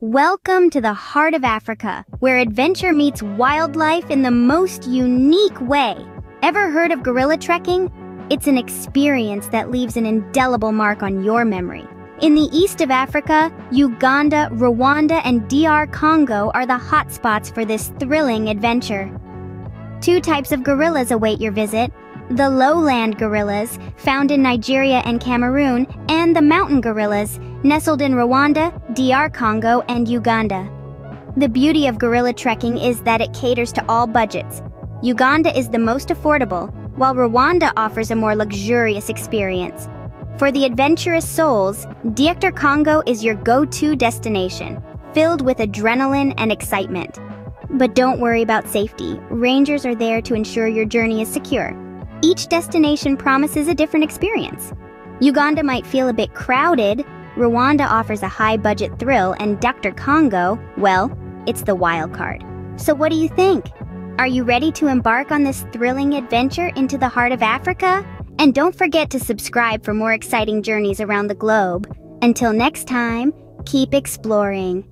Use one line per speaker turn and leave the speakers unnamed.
Welcome to the heart of Africa, where adventure meets wildlife in the most unique way. Ever heard of gorilla trekking? It's an experience that leaves an indelible mark on your memory. In the east of Africa, Uganda, Rwanda, and DR Congo are the hotspots for this thrilling adventure. Two types of gorillas await your visit the lowland gorillas, found in Nigeria and Cameroon, and the mountain gorillas, nestled in Rwanda, DR Congo, and Uganda. The beauty of gorilla trekking is that it caters to all budgets. Uganda is the most affordable, while Rwanda offers a more luxurious experience. For the adventurous souls, DR Congo is your go-to destination, filled with adrenaline and excitement. But don't worry about safety. Rangers are there to ensure your journey is secure. Each destination promises a different experience. Uganda might feel a bit crowded, Rwanda offers a high budget thrill, and DR Congo, well, it's the wild card. So, what do you think? Are you ready to embark on this thrilling adventure into the heart of Africa? And don't forget to subscribe for more exciting journeys around the globe. Until next time, keep exploring.